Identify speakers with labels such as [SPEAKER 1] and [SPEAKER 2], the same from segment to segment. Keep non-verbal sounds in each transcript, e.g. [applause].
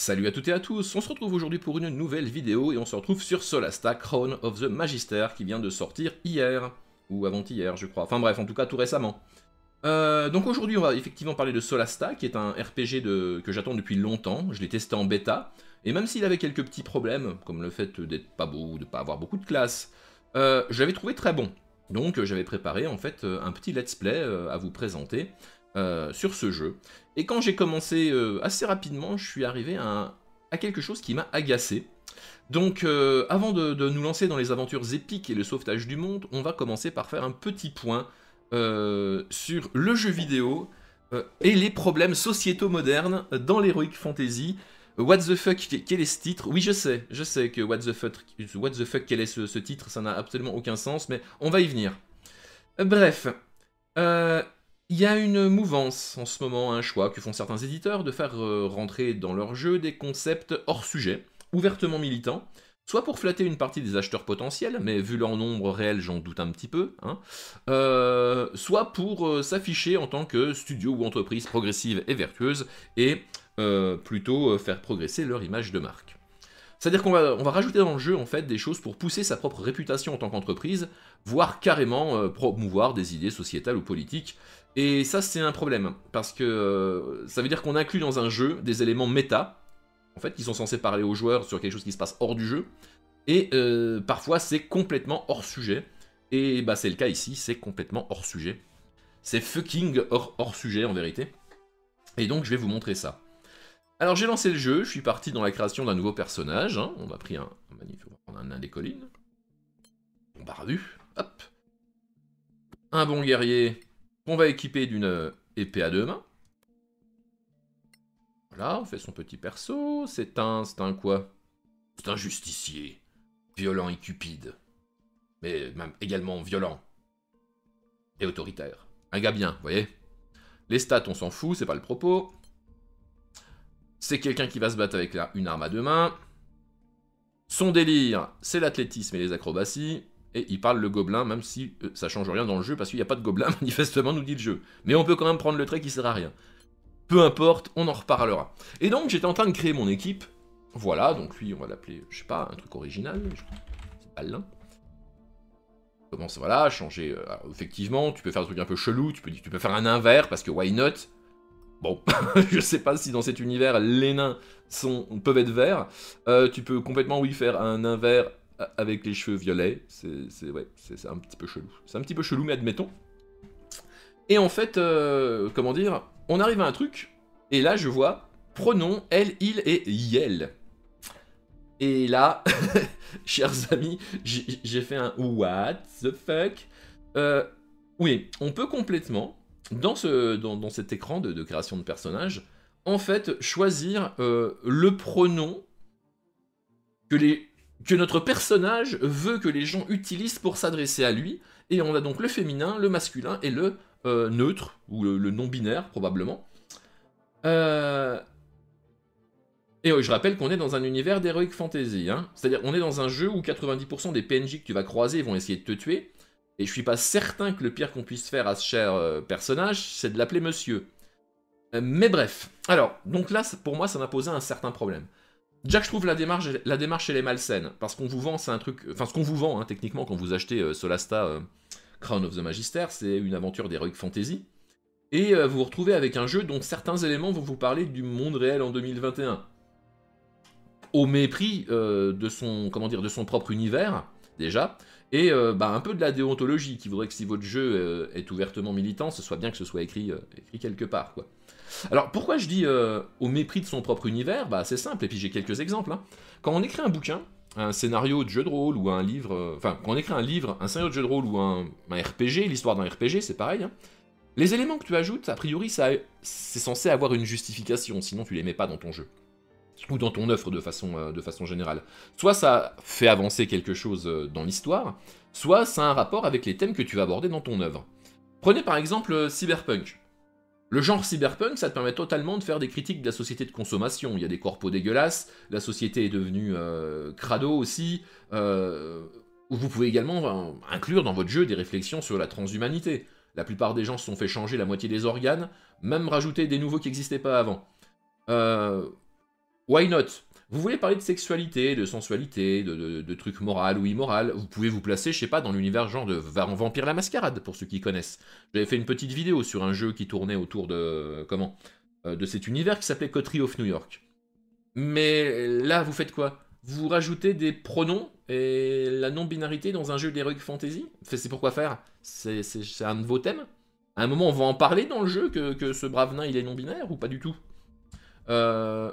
[SPEAKER 1] Salut à toutes et à tous, on se retrouve aujourd'hui pour une nouvelle vidéo et on se retrouve sur Solasta Crown of the Magister qui vient de sortir hier, ou avant-hier je crois, enfin bref en tout cas tout récemment. Euh, donc aujourd'hui on va effectivement parler de Solasta qui est un RPG que j'attends depuis longtemps, je l'ai testé en bêta, et même s'il avait quelques petits problèmes, comme le fait d'être pas beau, de pas avoir beaucoup de classes, euh, je l'avais trouvé très bon. Donc j'avais préparé en fait un petit let's play euh, à vous présenter. Euh, sur ce jeu. Et quand j'ai commencé euh, assez rapidement, je suis arrivé à, quelque chose qui m'a agacé. Donc euh, avant de, nous lancer dans les aventures épiques et le sauvetage du monde, on va commencer par faire un petit point sur le jeu vidéo et les problèmes sociétaux modernes dans l'Heroic Fantasy. What the fuck, quel est ce titre? Oui, je sais, je sais que What the fuck, what the fuck quel est ce, ce titre, ça n'a absolument aucun sens, mais on va y venir. Bref, euh, il y a une mouvance en ce moment, un choix que font certains éditeurs de faire euh, rentrer dans leur jeu des concepts hors sujet, ouvertement militants, soit pour flatter une partie des acheteurs potentiels, mais vu leur nombre réel, j'en doute un petit peu, hein, euh, soit pour euh, s'afficher en tant que studio ou entreprise progressive et vertueuse, et plutôt faire progresser leur image de marque. C'est-à-dire qu'on va, rajouter dans le jeu en fait des choses pour pousser sa propre réputation en tant qu'entreprise, voire carrément promouvoir des idées sociétales ou politiques, et ça, c'est un problème, parce que euh, ça veut dire qu'on inclut dans un jeu des éléments méta, en fait, qui sont censés parler aux joueurs sur quelque chose qui se passe hors du jeu, et euh, parfois c'est complètement hors sujet, et bah c'est le cas ici, c'est complètement hors sujet. C'est fucking hors, sujet en vérité. Et donc je vais vous montrer ça. Alors j'ai lancé le jeu, je suis parti dans la création d'un nouveau personnage, hein. on a pris un, magnifique, on va prendre un nain des collines, bon barbu, hop, un bon guerrier on va équiper d'une euh, épée à deux mains. Voilà, on fait son petit perso. C'est un... c'est un quoi? C'est un justicier. Violent et cupide. Mais même également violent. Et autoritaire. Un gars bien, vous voyez? Les stats, on s'en fout, c'est pas le propos. C'est quelqu'un qui va se battre avec une arme à deux mains. Son délire, c'est l'athlétisme et les acrobaties et il parle le gobelin, même si euh, ça change rien dans le jeu, parce qu'il n'y a pas de gobelin, [laughs] manifestement, nous dit le jeu. Mais on peut quand même prendre le trait qui sert à rien. Peu importe, on en reparlera. Et donc, j'étais en train de créer mon équipe. Voilà, donc lui, on va l'appeler, je sais pas, un truc original. L'un. Commence, voilà, changer. Euh, effectivement, tu peux faire un truc un peu chelou, tu peux, tu peux faire un nain vert, parce que why not? Bon, [laughs] je sais pas si dans cet univers, les nains peuvent être verts. Euh, tu peux complètement, oui, faire un nain vert avec les cheveux violets. C'est ouais, un petit peu chelou. C'est un petit peu chelou, mais admettons. Et en fait, euh, comment dire, on arrive à un truc, et là je vois pronom elle, il et yel. Et là, [laughs] chers amis, j'ai fait un what the fuck. Euh, oui, on peut complètement, dans, ce, dans, cet écran de, création de personnage, en fait, choisir euh, le pronom que les que notre personnage veut que les gens utilisent pour s'adresser à lui, et on a donc le féminin, le masculin et le euh, neutre, ou le, non-binaire probablement. Euh, et je rappelle qu'on est dans un univers d'heroic fantasy, hein. c'est-à-dire on est dans un jeu où 90% des PNJ que tu vas croiser vont essayer de te tuer, et je suis pas certain que le pire qu'on puisse faire à ce cher euh, personnage, c'est de l'appeler monsieur. mais bref, alors, donc là, pour moi, ça m'a posé un certain problème. Jack, je trouve la démarche, la démarche elle est malsaine, parce qu'on vous vend, c'est un truc, enfin ce qu'on vous vend, hein, techniquement, quand vous achetez euh, Solasta euh, Crown of the Magister, c'est une aventure d'Heroic Fantasy, et euh, vous vous retrouvez avec un jeu dont certains éléments vont vous parler du monde réel en 2021, au mépris de son, comment de son propre univers, déjà, et bah, un peu de la déontologie, qui voudrait que si votre jeu est ouvertement militant, ce soit bien que ce soit écrit, écrit quelque part, quoi. Alors pourquoi je dis euh, au mépris de son propre univers? Bah c'est simple, et puis j'ai quelques exemples. Hein. Quand on écrit un bouquin, un scénario de jeu de rôle ou un livre, euh, enfin quand on écrit un livre, un scénario de jeu de rôle ou un, RPG, l'histoire d'un RPG c'est pareil, hein. les éléments que tu ajoutes, a priori c'est censé avoir une justification, sinon tu les mets pas dans ton jeu. Ou dans ton œuvre de façon, euh, de façon générale. Soit ça fait avancer quelque chose dans l'histoire, soit ça a un rapport avec les thèmes que tu vas aborder dans ton œuvre. Prenez par exemple Cyberpunk. Le genre cyberpunk, ça te permet totalement de faire des critiques de la société de consommation. Il y a des corpos dégueulasses, la société est devenue euh, crado aussi. Euh, vous pouvez également inclure dans votre jeu des réflexions sur la transhumanité. La plupart des gens se sont fait changer la moitié des organes, même rajouter des nouveaux qui n'existaient pas avant. Euh, why not? Vous voulez parler de sexualité, de sensualité, de, trucs moral ou immoral, vous pouvez vous placer, je sais pas, dans l'univers genre de Vampire la Mascarade, pour ceux qui connaissent. J'avais fait une petite vidéo sur un jeu qui tournait autour de... comment euh, De cet univers qui s'appelait Coterie of New York. Mais là, vous faites quoi? Vous rajoutez des pronoms et la non-binarité dans un jeu d'heroic fantasy? C'est pourquoi faire? C'est un de vos thèmes? À un moment, on va en parler dans le jeu que, que ce brave nain, il est non-binaire ou pas du tout? Euh,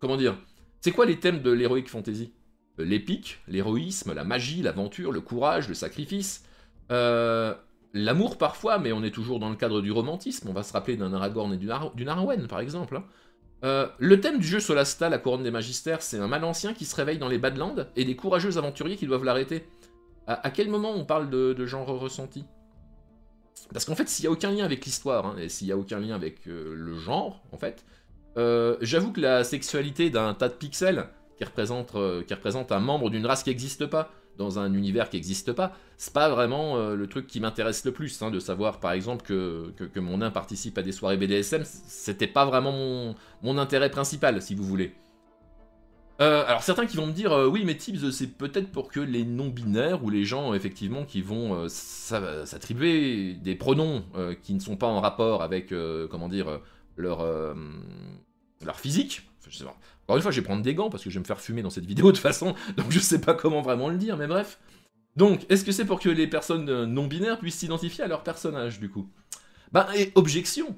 [SPEAKER 1] Comment dire? C'est quoi les thèmes de l'heroic fantasy? L'épique, l'héroïsme, la magie, l'aventure, le courage, le sacrifice. Euh, l'amour parfois, mais on est toujours dans le cadre du romantisme. On va se rappeler d'un Aragorn et d'une Arwen, par exemple. Hein. Euh, le thème du jeu Solasta, la couronne des magistères, c'est un mal ancien qui se réveille dans les Badlands et des courageux aventuriers qui doivent l'arrêter. À, quel moment on parle de, genre ressenti? Parce qu'en fait, s'il n'y a aucun lien avec l'histoire, hein, et s'il n'y a aucun lien avec euh, le genre, en fait, euh, j'avoue que la sexualité d'un tas de pixels qui représente, euh, un membre d'une race qui n'existe pas, dans un univers qui n'existe pas, c'est pas vraiment euh, le truc qui m'intéresse le plus, hein, de savoir par exemple que, mon nain participe à des soirées BDSM, c'était pas vraiment mon, mon, intérêt principal, si vous voulez. alors certains qui vont me dire, oui mais Tibbs c'est peut-être pour que les non-binaires ou les gens effectivement qui vont s'attribuer des pronoms qui ne sont pas en rapport avec, comment dire, leur, leur physique. Encore une fois, je vais prendre des gants parce que je vais me faire fumer dans cette vidéo de façon, donc je sais pas comment vraiment le dire, mais bref. Donc, est-ce que c'est pour que les personnes euh, non-binaires puissent s'identifier à leur personnage, du coup? Bah, et objection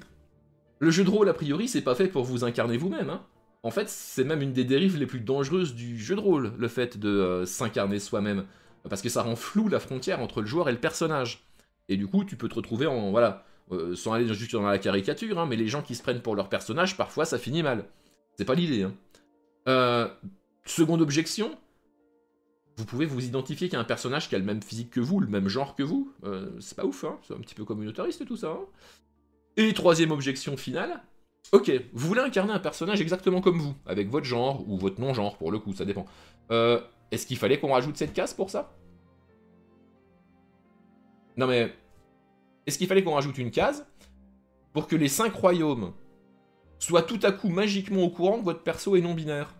[SPEAKER 1] Le jeu de rôle, a priori, c'est pas fait pour vous incarner vous-même, hein. En fait, c'est même une des dérives les plus dangereuses du jeu de rôle, le fait de euh, s'incarner soi-même. Parce que ça rend flou la frontière entre le joueur et le personnage. Et du coup, tu peux te retrouver en... Voilà, euh, sans aller juste dans la caricature, hein, mais les gens qui se prennent pour leur personnage, parfois ça finit mal. C'est pas l'idée. Hein. Euh, seconde objection, vous pouvez vous identifier qu'un personnage qui a le même physique que vous, le même genre que vous. Euh, c'est pas ouf, hein c'est un petit peu communautariste tout ça. Et troisième objection finale, ok, vous voulez incarner un personnage exactement comme vous, avec votre genre ou votre non-genre, pour le coup, ça dépend. Est-ce qu'il fallait qu'on rajoute cette case pour ça? Non mais, est-ce qu'il fallait qu'on rajoute une case pour que les cinq royaumes soient tout à coup magiquement au courant que votre perso est non-binaire?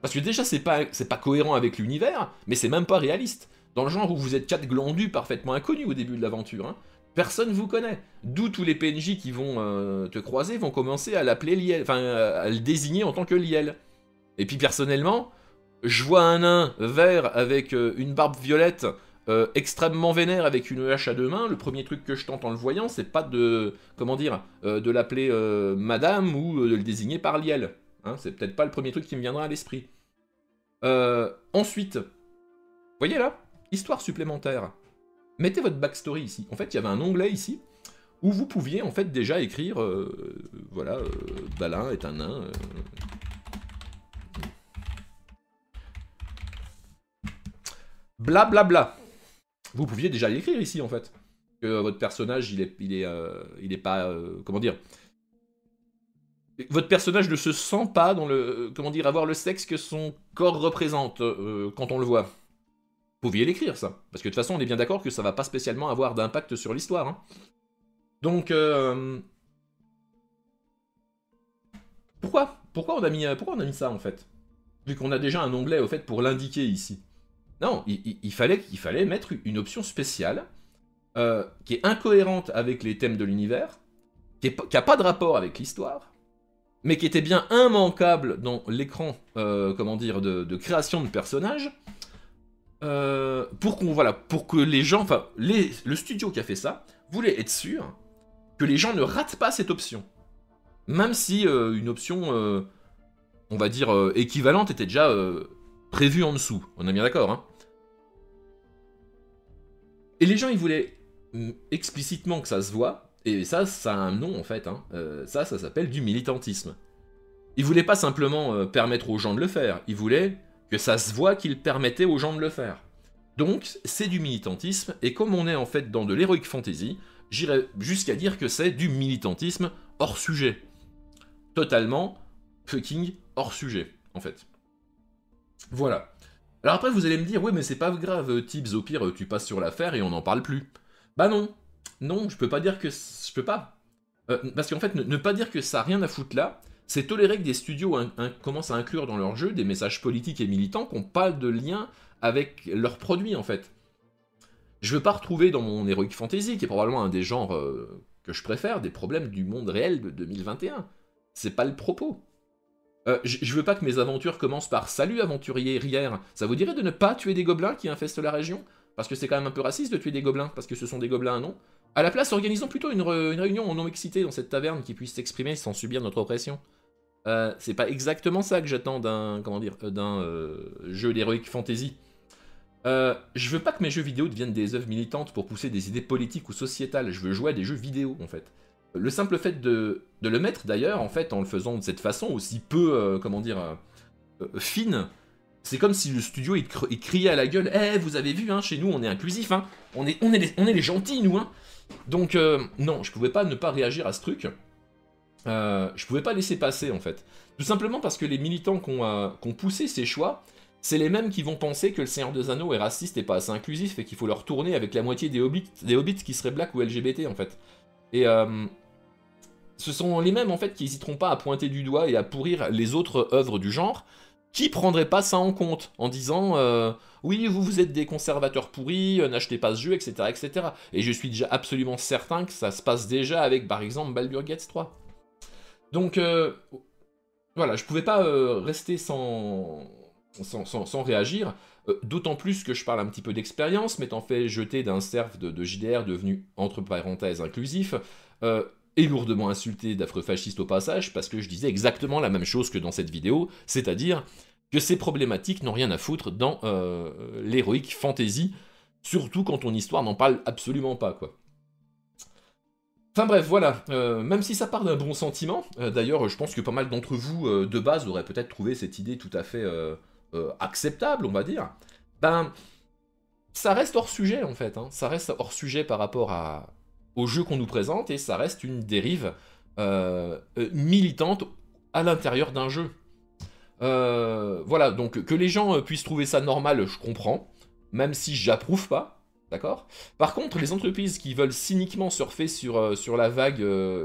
[SPEAKER 1] Parce que déjà, c'est pas, pas cohérent avec l'univers, mais c'est même pas réaliste. Dans le genre où vous êtes quatre glandus parfaitement inconnus au début de l'aventure, hein. personne vous connaît. D'où tous les PNJ qui vont euh, te croiser vont commencer à l'appeler Liel, enfin à le désigner en tant que Liel. Et puis personnellement, je vois un nain vert avec euh, une barbe violette euh, extrêmement vénère avec une hache à deux mains, le premier truc que je tente en le voyant, c'est pas de, comment dire, euh, de l'appeler euh, madame ou de le désigner par Liel. Hein, c'est peut-être pas le premier truc qui me viendra à l'esprit. ensuite, voyez là, histoire supplémentaire. Mettez votre backstory ici. En fait, il y avait un onglet ici où vous pouviez en fait déjà écrire, voilà, Balin est un nain. Blablabla. Bla, bla vous pouviez déjà l'écrire ici en fait. Que votre personnage, il est, il est, euh, pas, euh, comment dire, votre personnage ne se sent pas dans le, comment dire, avoir le sexe que son corps représente euh, quand on le voit. Vous pouviez l'écrire ça, parce que de toute façon, on est bien d'accord que ça va pas spécialement avoir d'impact sur l'histoire. Hein. Donc, pourquoi, pourquoi on a mis, pourquoi on a mis ça en fait, vu qu'on a déjà un onglet au fait pour l'indiquer ici. Non, il, fallait, mettre une option spéciale euh, qui est incohérente avec les thèmes de l'univers, qui n'a pas de rapport avec l'histoire, mais qui était bien immanquable dans l'écran, euh, de, création de personnages, euh, pour que les gens, enfin, le studio qui a fait ça voulait être sûr que les gens ne ratent pas cette option, même si une option, on va dire équivalente, était déjà prévue en dessous. On est bien d'accord, hein? Et les gens, ils voulaient explicitement que ça se voit, et ça, ça a un nom en fait, hein. euh, ça, ça s'appelle du militantisme. Ils voulaient pas simplement euh, permettre aux gens de le faire, ils voulaient que ça se voit qu'ils permettaient aux gens de le faire. Donc, c'est du militantisme, et comme on est en fait dans de l'heroic fantasy, j'irais jusqu'à dire que c'est du militantisme hors sujet. Totalement fucking hors sujet, en fait. Voilà. Alors après, vous allez me dire, oui, mais c'est pas grave, Tibbs, au pire, tu passes sur l'affaire et on n'en parle plus. Bah non, non, je peux pas dire que... Je peux pas. Euh, parce qu'en fait, ne, pas dire que ça a rien à foutre là, c'est tolérer que des studios commencent à inclure dans leur jeu des messages politiques et militants qui n'ont pas de lien avec leurs produits en fait. Je veux pas retrouver dans mon Heroic Fantasy, qui est probablement un des genres euh, que je préfère, des problèmes du monde réel de 2021. C'est pas le propos. Euh, je veux pas que mes aventures commencent par Salut aventurier Rière. Ça vous dirait de ne pas tuer des gobelins qui infestent la région? Parce que c'est quand même un peu raciste de tuer des gobelins, parce que ce sont des gobelins, non À la place, organisons plutôt une, réunion en non-excité dans cette taverne qui puisse s'exprimer sans subir notre oppression. Euh, c'est pas exactement ça que j'attends d'un comment dire d'un jeu d'Heroic Fantasy. Euh, je veux pas que mes jeux vidéo deviennent des œuvres militantes pour pousser des idées politiques ou sociétales. Je veux jouer à des jeux vidéo, en fait. Le simple fait de, le mettre, d'ailleurs, en fait, en le faisant de cette façon, aussi peu, euh, comment dire, euh, fine, c'est comme si le studio, il, criait à la gueule « Eh, vous avez vu, hein, chez nous, on est inclusif, hein on est, on, est les, gentils, nous, hein !» Donc, non, je pouvais pas ne pas réagir à ce truc. je pouvais pas laisser passer, en fait. Tout simplement parce que les militants qui ont poussé ces choix, c'est les mêmes qui vont penser que le Seigneur des Anneaux est raciste et pas assez inclusif et qu'il faut leur tourner avec la moitié des hobbits, qui seraient black ou LGBT en fait. Et euh, ce sont les mêmes en fait qui n'hésiteront pas à pointer du doigt et à pourrir les autres œuvres du genre, qui prendraient pas ça en compte en disant euh, oui vous vous êtes des conservateurs pourris, euh, n'achetez pas ce jeu, etc., etc. Et je suis déjà absolument certain que ça se passe déjà avec par exemple Baldur's Gate 3. Donc voilà, je pouvais pas rester sans sans, réagir, euh, d'autant plus que je parle un petit peu d'expérience, m'étant fait jeter d'un cerf de, JDR devenu, entre parenthèses, inclusif, euh, et lourdement insulté d'affreux fascistes au passage, parce que je disais exactement la même chose que dans cette vidéo, c'est-à-dire que ces problématiques n'ont rien à foutre dans euh, l'héroïque fantasy, surtout quand ton histoire n'en parle absolument pas, quoi. Enfin bref, voilà, même si ça part d'un bon sentiment, d'ailleurs je pense que pas mal d'entre vous de base auraient peut-être trouvé cette idée tout à fait euh, acceptable, on va dire, ben, ça reste hors sujet en fait. Hein. Ça reste hors sujet par rapport à, au jeu qu'on nous présente et ça reste une dérive euh, euh, militante à l'intérieur d'un jeu. voilà, donc que les gens puissent trouver ça normal, je comprends, même si j'approuve pas, d'accord? Par contre, les entreprises qui veulent cyniquement surfer sur, la vague,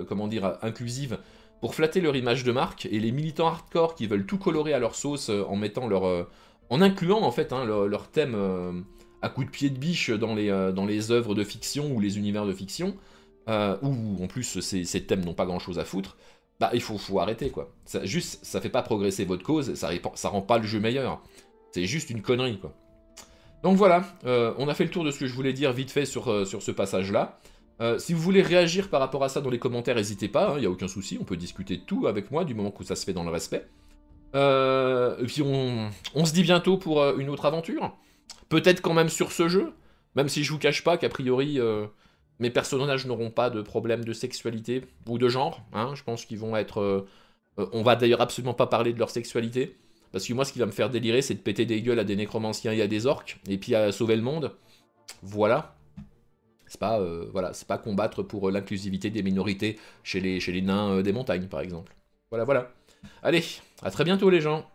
[SPEAKER 1] comment dire, inclusive, pour flatter leur image de marque, et les militants hardcore qui veulent tout colorer à leur sauce euh, en mettant leur... Euh, en incluant en fait hein, leur, thème euh, à coups de pied de biche dans les, dans les œuvres de fiction ou les univers de fiction, où en plus ces, thèmes n'ont pas grand chose à foutre, bah il faut, arrêter quoi. Ça, juste, ça fait pas progresser votre cause, ça, ça rend pas le jeu meilleur. C'est juste une connerie quoi. Donc voilà, on a fait le tour de ce que je voulais dire vite fait sur, ce passage-là. Euh, si vous voulez réagir par rapport à ça dans les commentaires, n'hésitez pas, il hein, n'y a aucun souci, on peut discuter de tout avec moi du moment que ça se fait dans le respect. Euh, puis on, se dit bientôt pour euh, une autre aventure. Peut-être quand même sur ce jeu, même si je vous cache pas qu'a priori mes personnages n'auront pas de problème de sexualité ou de genre. Hein, je pense qu'ils vont être... on va d'ailleurs absolument pas parler de leur sexualité. Parce que moi ce qui va me faire délirer c'est de péter des gueules à des nécromanciens et à des orques, et puis à sauver le monde. Voilà. C'est pas, euh, pas combattre pour euh, l'inclusivité des minorités chez les, nains euh, des montagnes, par exemple. Voilà, voilà. Allez, à très bientôt les gens